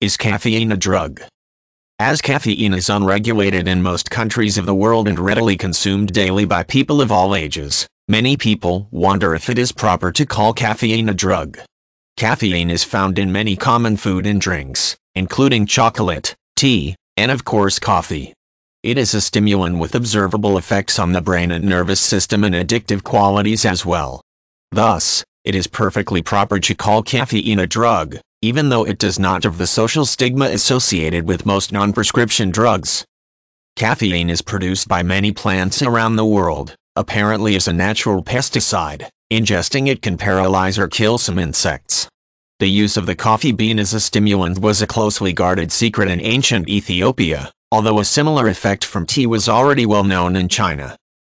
Is caffeine a drug? As caffeine is unregulated in most countries of the world and readily consumed daily by people of all ages, many people wonder if it is proper to call caffeine a drug. Caffeine is found in many common food and drinks, including chocolate, tea, and of course coffee. It is a stimulant with observable effects on the brain and nervous system and addictive qualities as well. Thus, it is perfectly proper to call caffeine a drug, even though it does not have the social stigma associated with most non-prescription drugs. Caffeine is produced by many plants around the world, apparently as a natural pesticide. Ingesting it can paralyze or kill some insects. The use of the coffee bean as a stimulant was a closely guarded secret in ancient Ethiopia, although a similar effect from tea was already well known in China.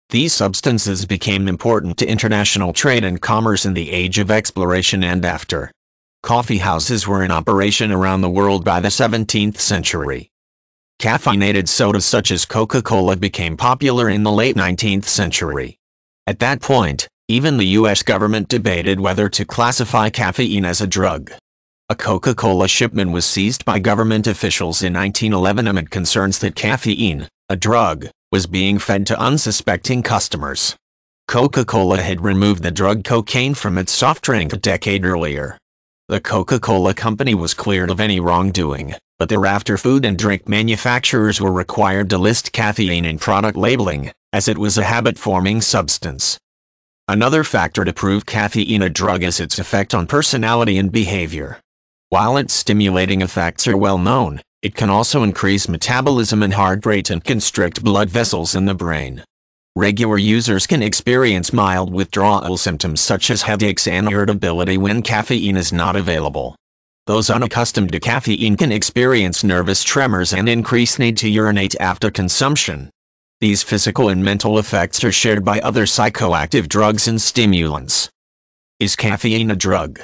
These substances became important to international trade and commerce in the age of exploration and after. Coffee houses were in operation around the world by the 17th century. Caffeinated sodas such as Coca-Cola became popular in the late 19th century. At that point, even the U.S. government debated whether to classify caffeine as a drug. A Coca-Cola shipment was seized by government officials in 1911 amid concerns that caffeine, a drug, was being fed to unsuspecting customers. Coca-Cola had removed the drug cocaine from its soft drink a decade earlier. The Coca-Cola company was cleared of any wrongdoing, but thereafter food and drink manufacturers were required to list caffeine in product labeling, as it was a habit-forming substance. Another factor to prove caffeine a drug is its effect on personality and behavior. While its stimulating effects are well known, it can also increase metabolism and heart rate and constrict blood vessels in the brain. Regular users can experience mild withdrawal symptoms such as headaches and irritability when caffeine is not available. Those unaccustomed to caffeine can experience nervous tremors and increased need to urinate after consumption. These physical and mental effects are shared by other psychoactive drugs and stimulants. Is caffeine a drug?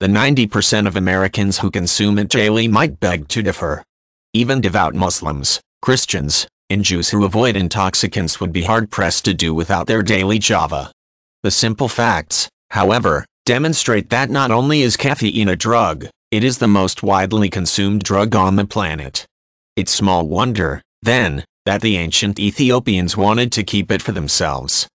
The 90% of Americans who consume it daily might beg to differ. Even devout Muslims, Christians, and Jews who avoid intoxicants would be hard-pressed to do without their daily java. The simple facts, however, demonstrate that not only is caffeine a drug, it is the most widely consumed drug on the planet. It's small wonder, then, that the ancient Ethiopians wanted to keep it for themselves.